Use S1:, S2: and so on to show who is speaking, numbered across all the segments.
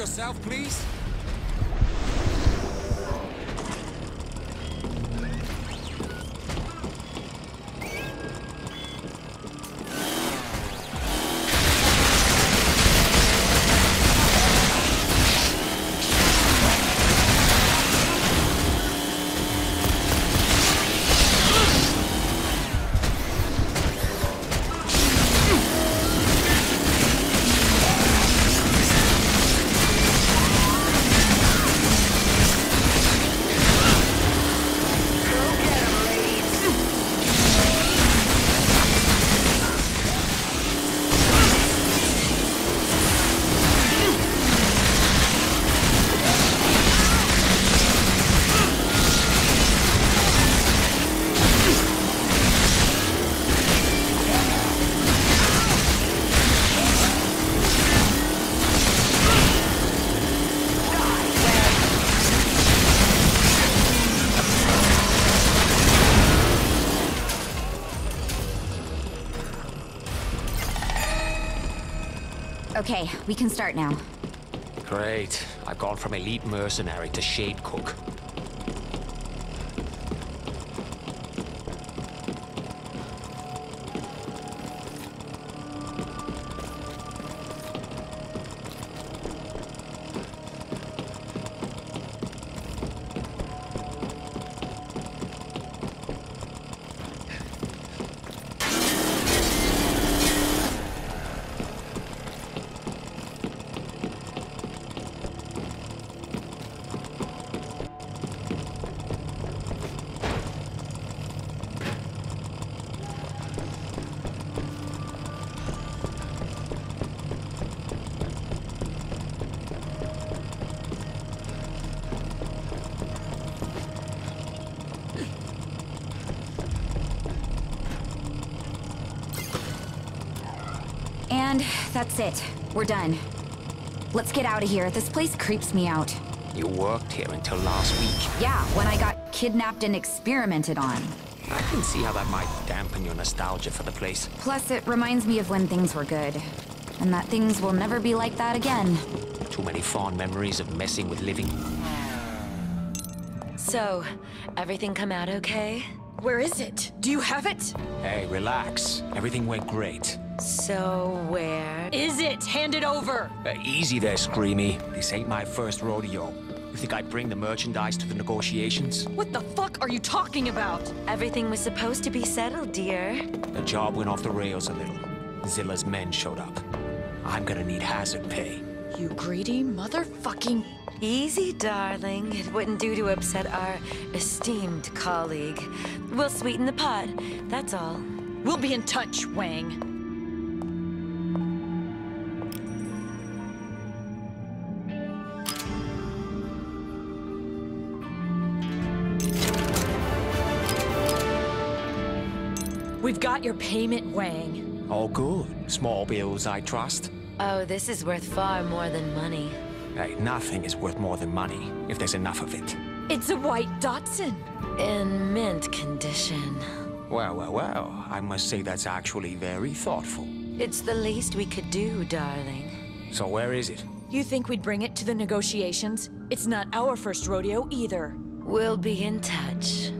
S1: yourself, please?
S2: We can start now.
S1: Great. I've gone from elite mercenary to shade cook.
S2: And that's it. We're done. Let's get out of here. This place creeps me out.
S1: You worked here until last week.
S2: Yeah, when I got kidnapped and experimented on.
S1: I can see how that might dampen your nostalgia for the place.
S2: Plus, it reminds me of when things were good. And that things will never be like that again.
S1: Too many fond memories of messing with living.
S3: So, everything come out okay?
S4: Where is it? Do you have it?
S1: Hey, relax. Everything went great.
S3: So, where?
S4: Is it? Hand it over!
S1: Uh, easy there, Screamy. This ain't my first rodeo. You think I'd bring the merchandise to the negotiations?
S4: What the fuck are you talking about?
S3: Everything was supposed to be settled, dear.
S1: The job went off the rails a little. Zilla's men showed up. I'm gonna need hazard pay.
S4: You greedy motherfucking.
S3: Easy, darling. It wouldn't do to upset our esteemed colleague. We'll sweeten the pot, that's all.
S4: We'll be in touch, Wang. Got your payment, Wang.
S1: All good. Small bills, I trust.
S3: Oh, this is worth far more than money.
S1: Hey, nothing is worth more than money, if there's enough of it.
S4: It's a white Datsun.
S3: In mint condition.
S1: Well, well, well, I must say that's actually very thoughtful.
S3: It's the least we could do, darling.
S1: So where is it?
S4: You think we'd bring it to the negotiations? It's not our first rodeo either.
S3: We'll be in touch.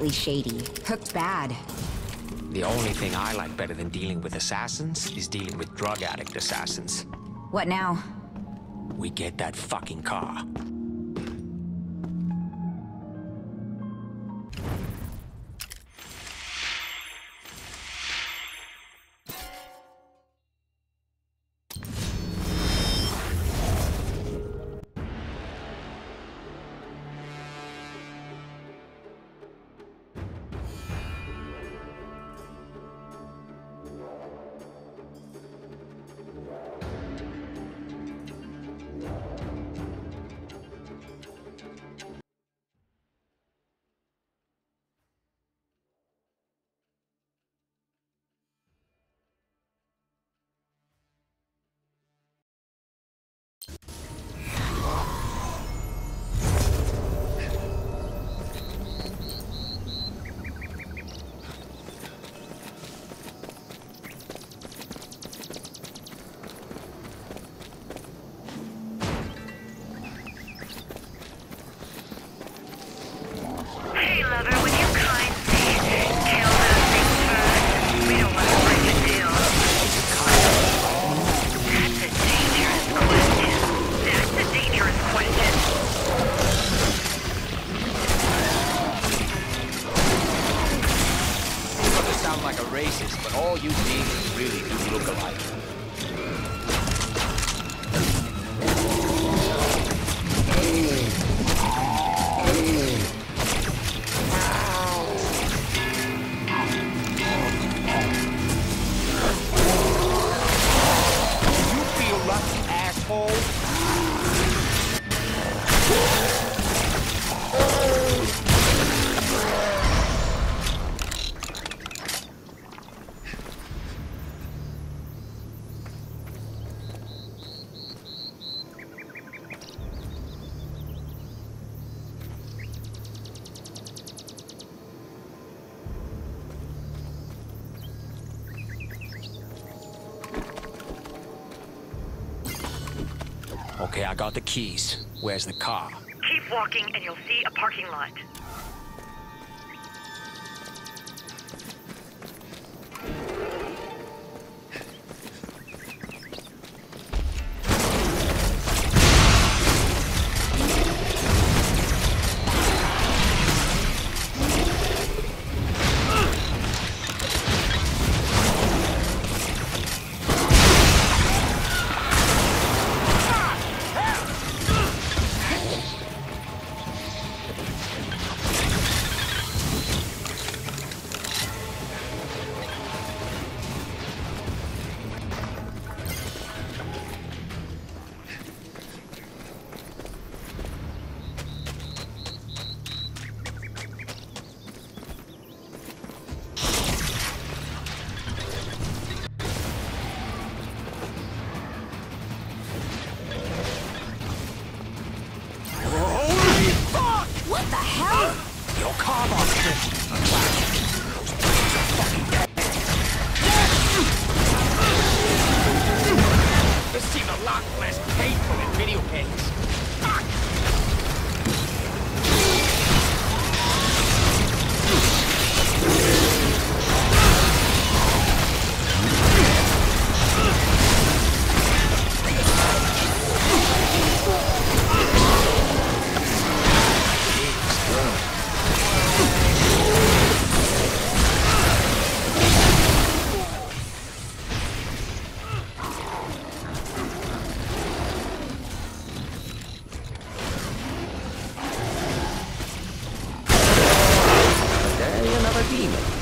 S2: Definitely shady. Hooked bad.
S1: The only thing I like better than dealing with assassins is dealing with drug addict assassins.
S2: What now?
S1: We get that fucking car. Sound like a racist, but all you demons really do look alike. You feel lucky, asshole?
S5: Keys. Where's the car?
S1: Keep walking and you'll see a parking lot.
S5: Demon.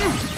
S5: Ugh.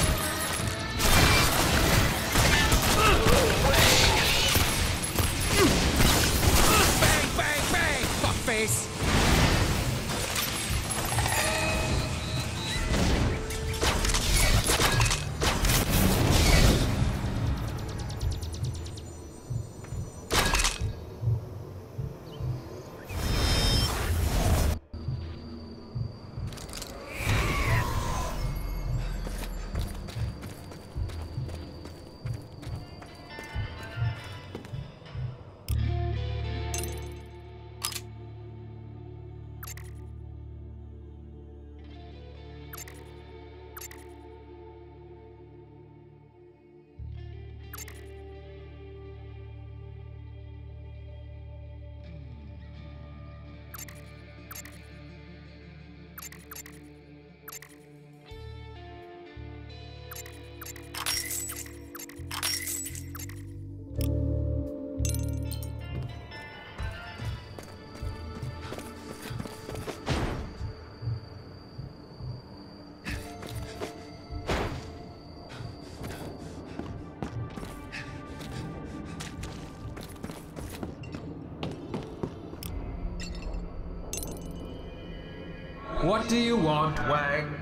S6: What do you want, Wang?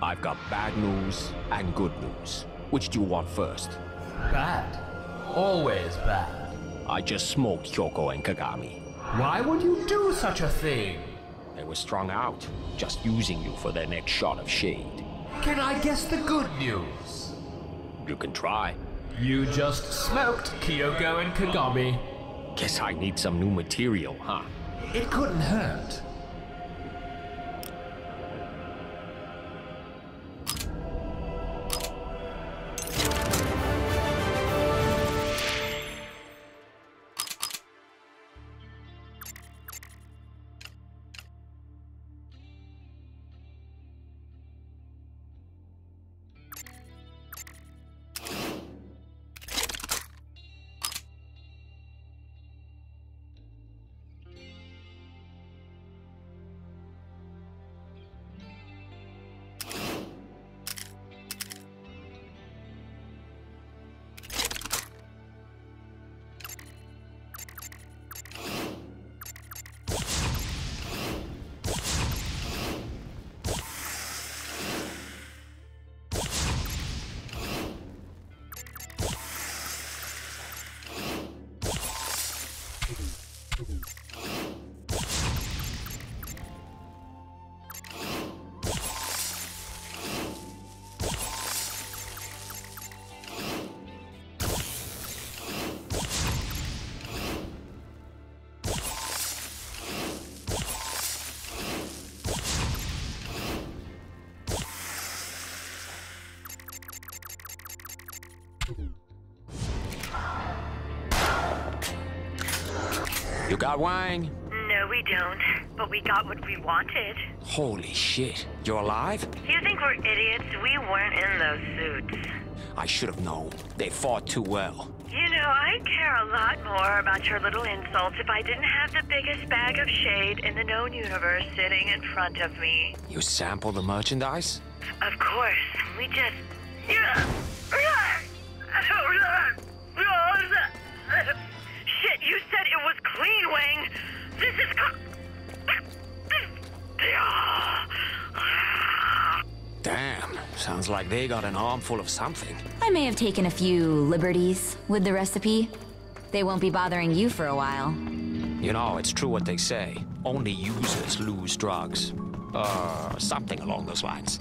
S1: I've got bad news and good news. Which do you want first?
S6: Bad. Always bad.
S1: I just smoked Kyoko and Kagami.
S6: Why would you do such a thing?
S1: They were strung out, just using you for their next shot of shade.
S6: Can I guess the good news?
S1: You can try.
S6: You just smoked Kyoko and Kagami.
S1: Guess I need some new material, huh?
S6: It couldn't hurt.
S1: Got Wang?
S5: No, we don't. But we got what we wanted.
S1: Holy shit. You're alive?
S5: You think we're idiots? We weren't in those suits.
S1: I should have known. They fought too well.
S5: You know, I'd care a lot more about your little insults if I didn't have the biggest bag of shade in the known universe sitting in front of me.
S1: You sample the merchandise?
S5: Of course, we just. Shit,
S1: Sounds like they got an armful of something.
S2: I may have taken a few liberties with the recipe. They won't be bothering you for a while.
S1: You know, it's true what they say. Only users lose drugs. Uh, something along those lines.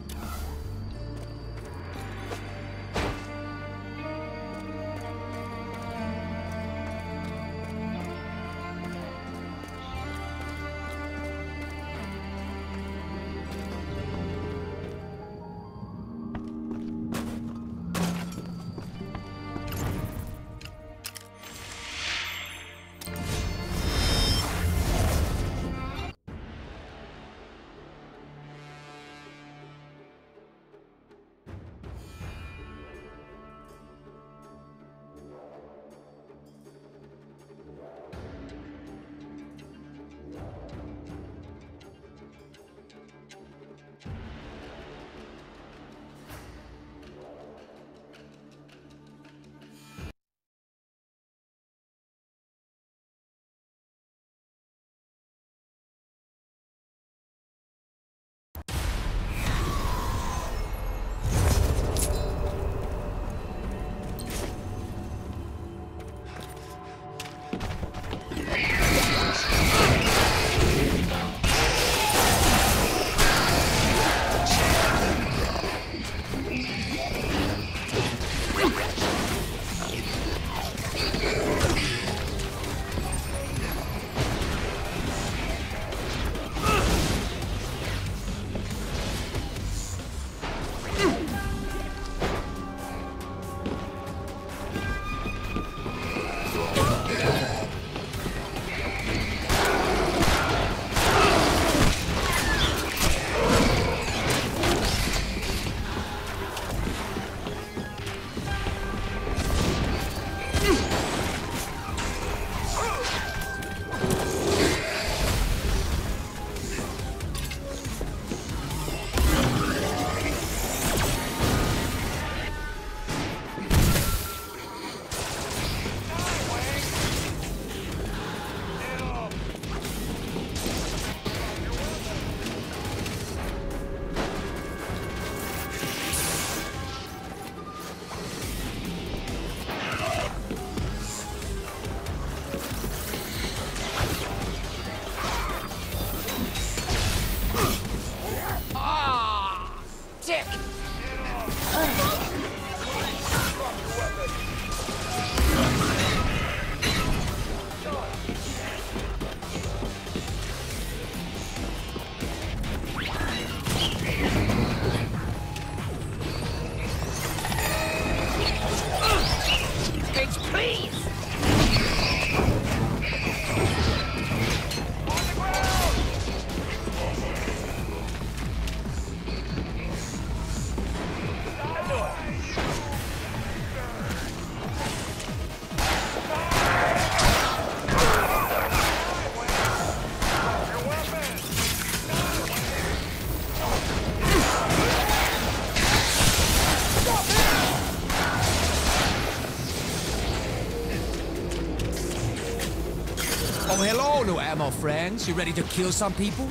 S7: New friends. You ready to kill some people?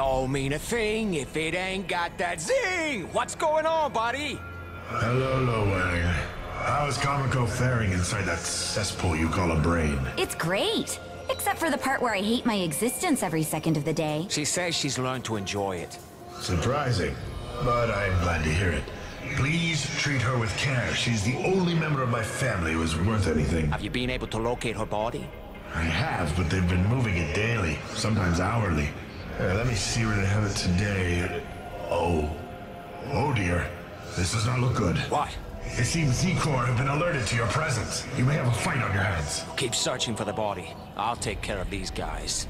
S1: Don't mean a thing if it ain't got that zing! What's going on, buddy?
S8: Hello, Lo Wang. How is Kamiko faring inside that cesspool you call a brain?
S2: It's great. Except for the part where I hate my existence every second of the day.
S1: She says she's learned to enjoy it.
S8: Surprising, but I'm glad to hear it. Please treat her with care. She's the only member of my family who is worth anything.
S1: Have you been able to locate her body?
S8: I have, but they've been moving it daily, sometimes hourly. Uh, let me see where they have it today. Oh. Oh dear. This does not look good.
S1: What?
S8: It seems Z-Corps have been alerted to your presence. You may have a fight on your hands.
S1: Keep searching for the body. I'll take care of these guys.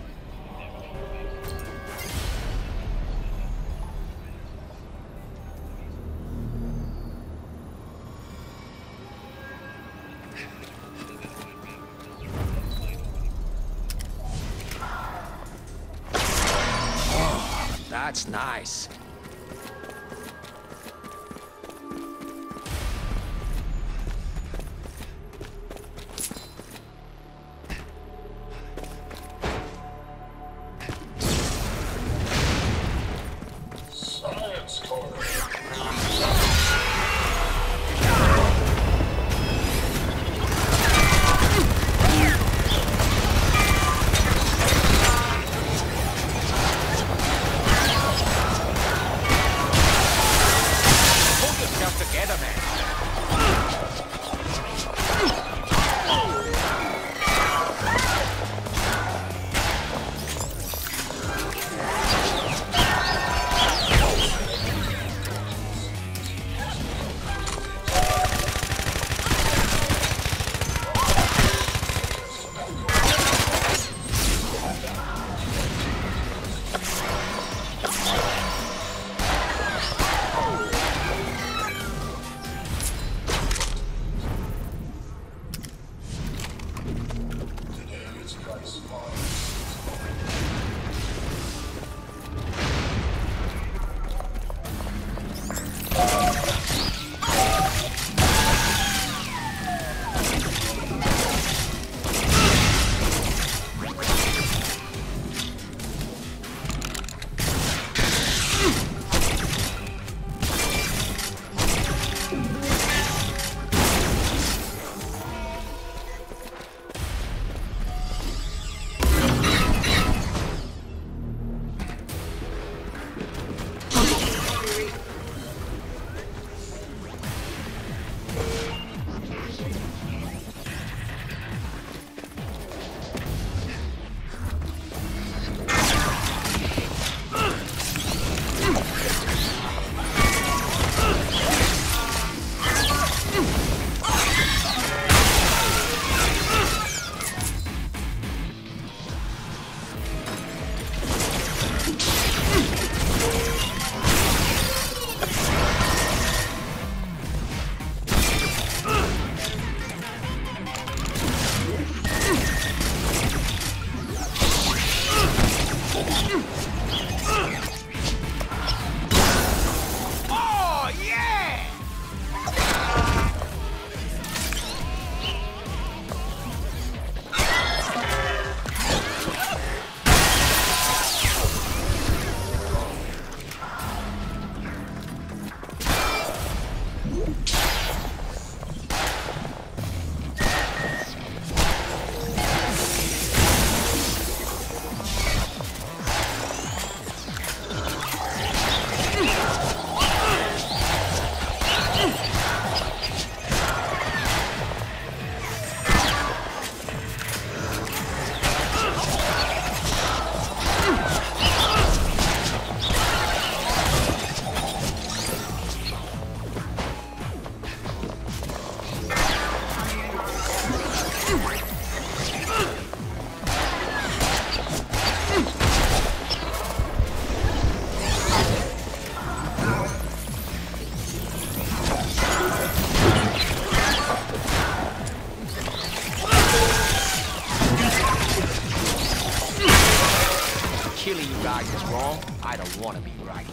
S1: Guys is wrong, I don't want to be right.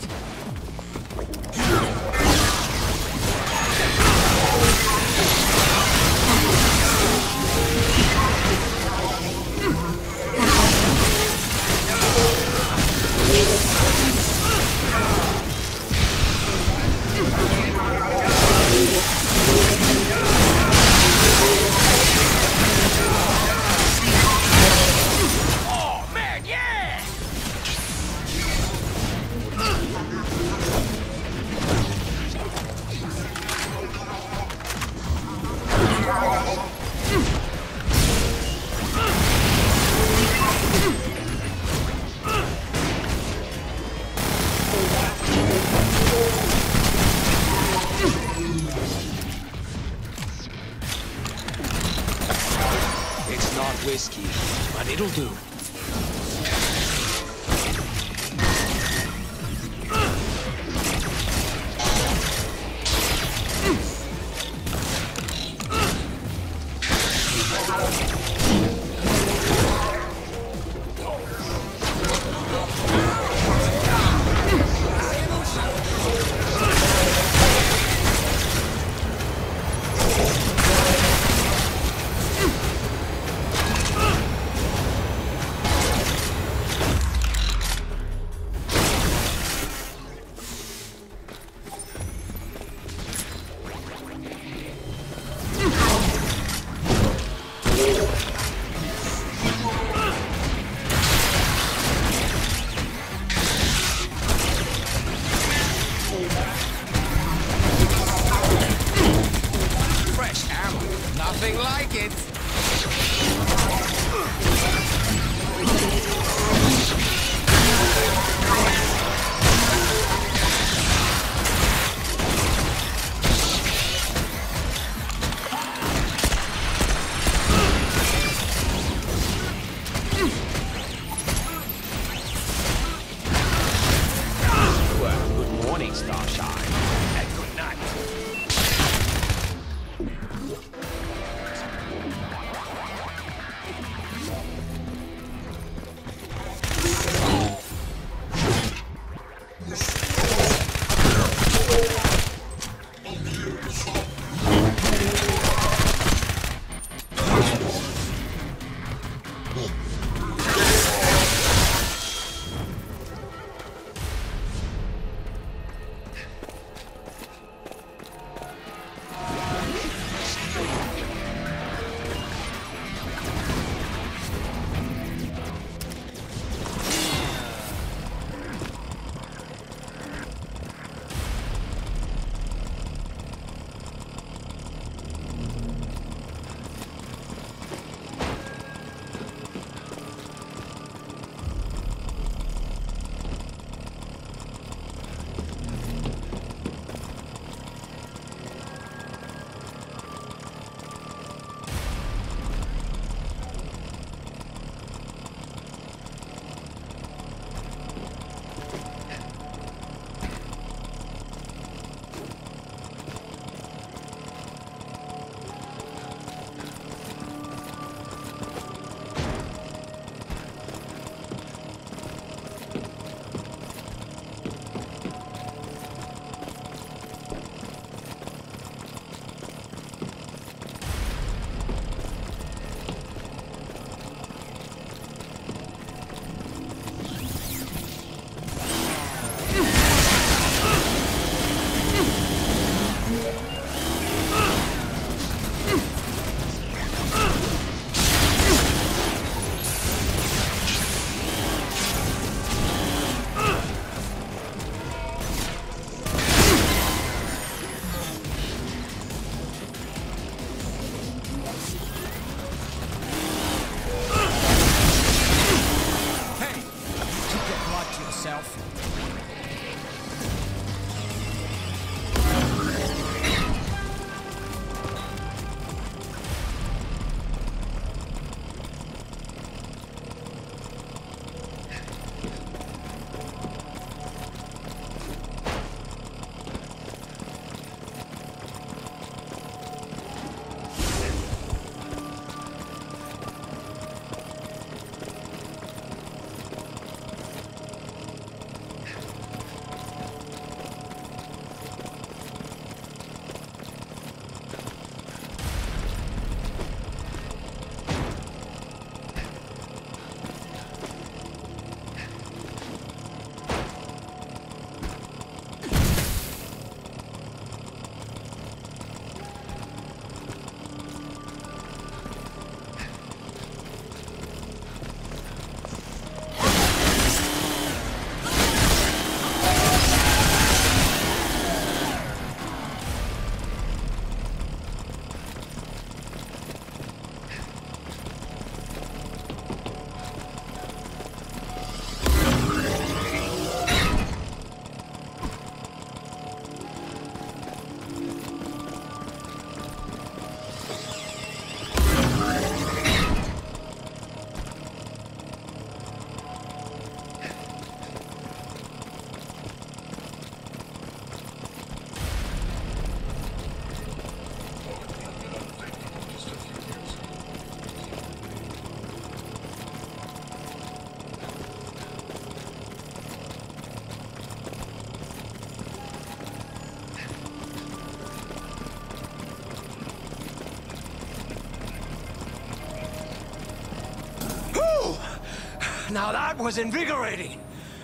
S9: Now that was invigorating.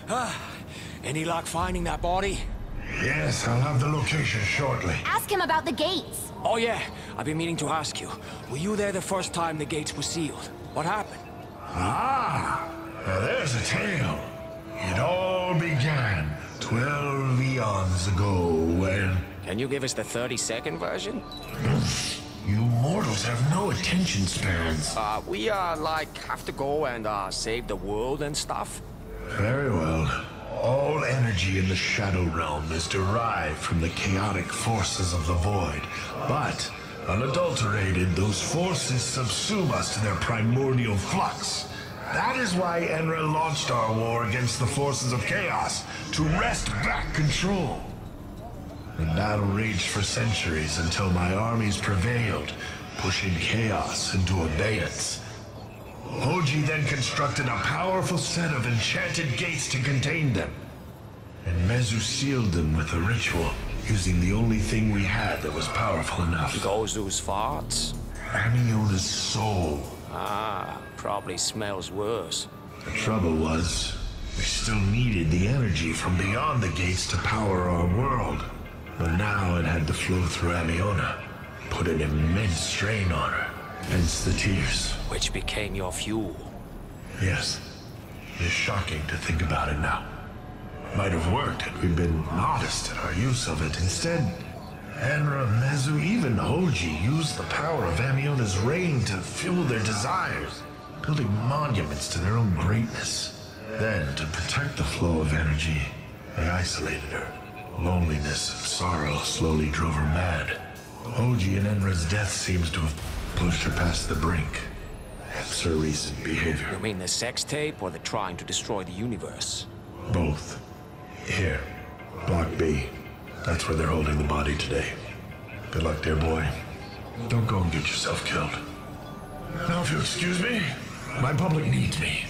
S9: Ah, any luck finding that body?
S8: Yes, I'll have the location shortly.
S2: Ask him about the gates.
S9: Oh yeah, I've been meaning to ask you. Were you there the first time the gates were sealed? What happened?
S8: Ah, now there's a tale. It all began 12 eons ago when...
S1: Can you give us the 30 second version?
S8: You mortals have no attention spans.
S1: Uh, we, uh, like, have to go and, uh, save the world and stuff?
S8: Very well. All energy in the Shadow Realm is derived from the chaotic forces of the Void. But, unadulterated, those forces subsume us to their primordial flux. That is why Enra launched our war against the forces of chaos, to wrest back control. The battle raged for centuries until my armies prevailed, pushing chaos into abeyance. Hoji then constructed a powerful set of enchanted gates to contain them. And Mezu sealed them with a ritual, using the only thing we had that was powerful enough.
S1: Gozu's farts?
S8: Ameonna's soul.
S1: Ah, probably smells worse.
S8: The trouble was, we still needed the energy from beyond the gates to power our world. But now it had to flow through Ameonna, put an immense strain on her. Hence the tears.
S1: Which became your fuel.
S8: Yes. It is shocking to think about it now. Might have worked had we been modest in our use of it. Instead, Enra, Mezu, even Hoji used the power of Ameonna's reign to fuel their desires, building monuments to their own greatness. Then, to protect the flow of energy, they isolated her. Loneliness and sorrow slowly drove her mad. Hoji and Enra's death seems to have pushed her past the brink. Hence her recent behavior.
S1: You mean the sex tape or the trying to destroy the universe?
S8: Both. Here. Block B. That's where they're holding the body today. Good luck, dear boy. Don't go and get yourself killed. Now, if you'll excuse me, my public needs me.